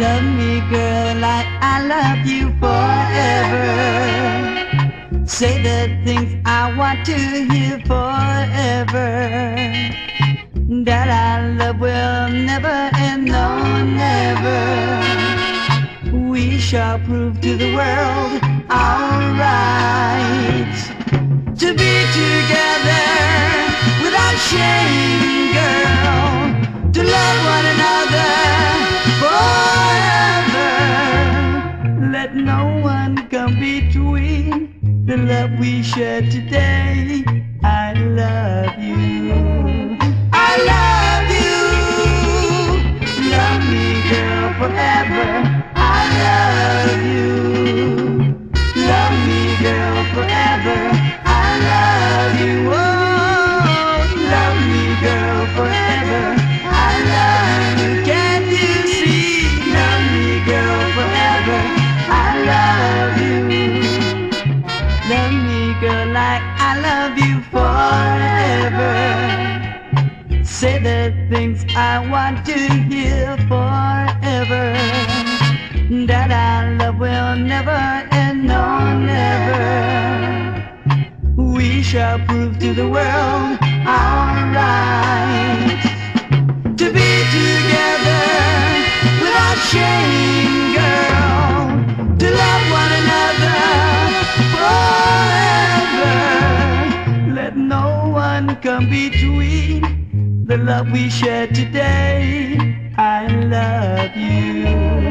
Love me, girl, like I love you forever. Say the things want to hear forever. That our love will never end, no, never. We shall prove to the world the love we share today. I love you. I love you. Love me, girl, forever. I love you forever. Say the things I want to hear forever. That our love will never end, no, never. We shall prove to the world alright come between the love we share today. I love you.